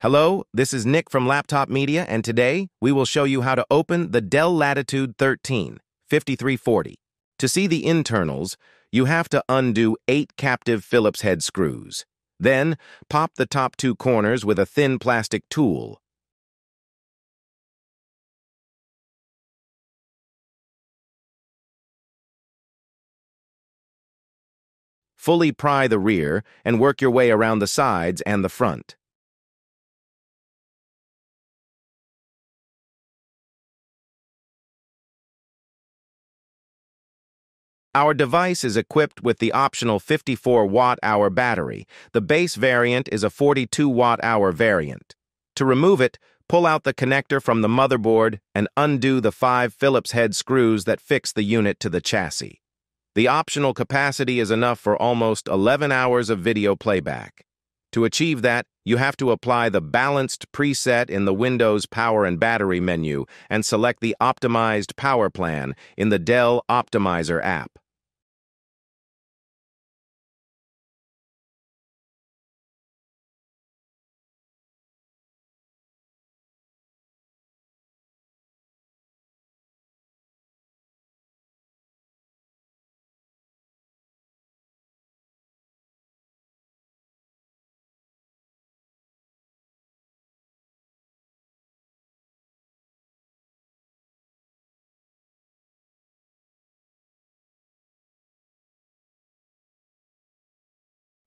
Hello, this is Nick from Laptop Media, and today we will show you how to open the Dell Latitude 13 5340. To see the internals, you have to undo eight captive Phillips head screws. Then, pop the top two corners with a thin plastic tool. Fully pry the rear and work your way around the sides and the front. Our device is equipped with the optional 54 watt-hour battery. The base variant is a 42 watt-hour variant. To remove it, pull out the connector from the motherboard and undo the five Phillips head screws that fix the unit to the chassis. The optional capacity is enough for almost 11 hours of video playback. To achieve that, you have to apply the Balanced preset in the Windows Power and Battery menu and select the Optimized Power Plan in the Dell Optimizer app.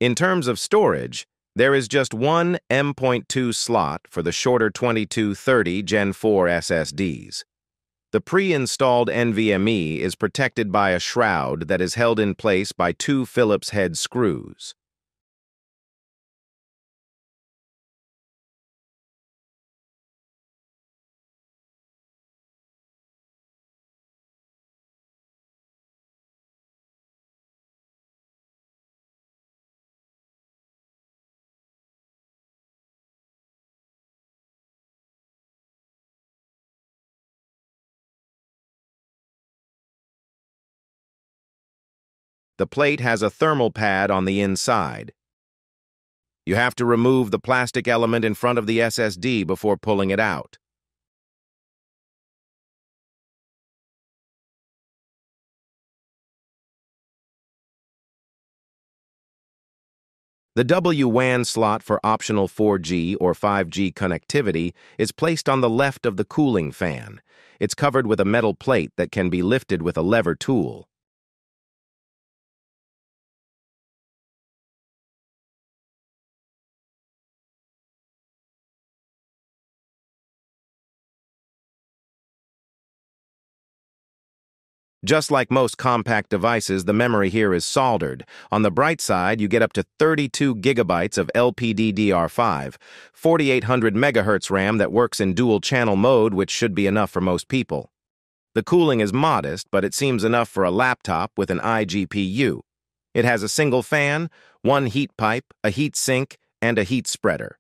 In terms of storage, there is just one M.2 slot for the shorter 2230 Gen 4 SSDs. The pre-installed NVMe is protected by a shroud that is held in place by two Phillips head screws. The plate has a thermal pad on the inside. You have to remove the plastic element in front of the SSD before pulling it out. The WWAN slot for optional 4G or 5G connectivity is placed on the left of the cooling fan. It's covered with a metal plate that can be lifted with a lever tool. Just like most compact devices, the memory here is soldered. On the bright side, you get up to 32 gigabytes of LPDDR5, 4800 megahertz RAM that works in dual-channel mode, which should be enough for most people. The cooling is modest, but it seems enough for a laptop with an iGPU. It has a single fan, one heat pipe, a heat sink, and a heat spreader.